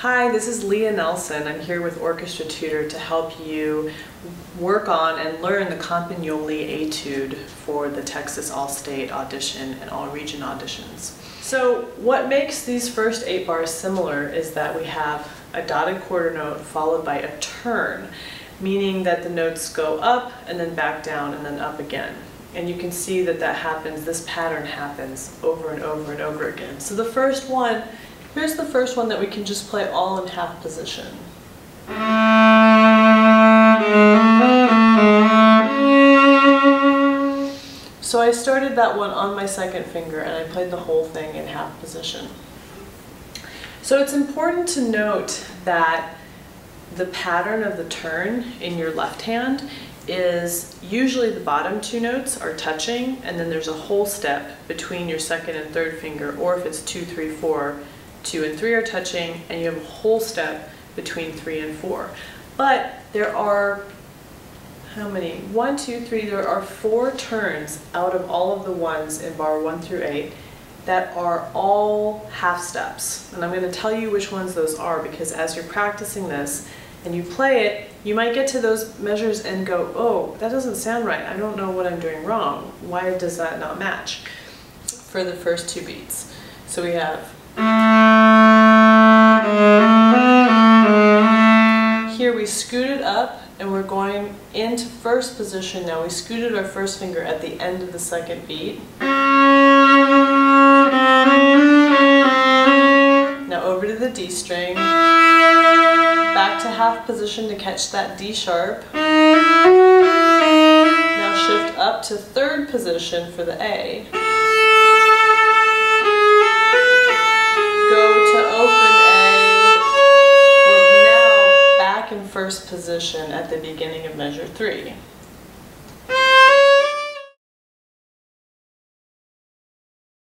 Hi, this is Leah Nelson. I'm here with Orchestra Tutor to help you work on and learn the Campagnoli etude for the Texas All-State audition and All-Region auditions. So what makes these first eight bars similar is that we have a dotted quarter note followed by a turn, meaning that the notes go up and then back down and then up again. And you can see that that happens, this pattern happens over and over and over again. So the first one Here's the first one that we can just play all in half position. So I started that one on my second finger and I played the whole thing in half position. So it's important to note that the pattern of the turn in your left hand is usually the bottom two notes are touching and then there's a whole step between your second and third finger or if it's two, three, four, two and three are touching, and you have a whole step between three and four. But there are, how many? One, two, three, there are four turns out of all of the ones in bar one through eight that are all half steps. And I'm going to tell you which ones those are because as you're practicing this and you play it, you might get to those measures and go, oh, that doesn't sound right. I don't know what I'm doing wrong. Why does that not match for the first two beats? So we have scooted up and we're going into first position now. We scooted our first finger at the end of the second beat. Now over to the D string. Back to half position to catch that D sharp. Now shift up to third position for the A. position at the beginning of measure three.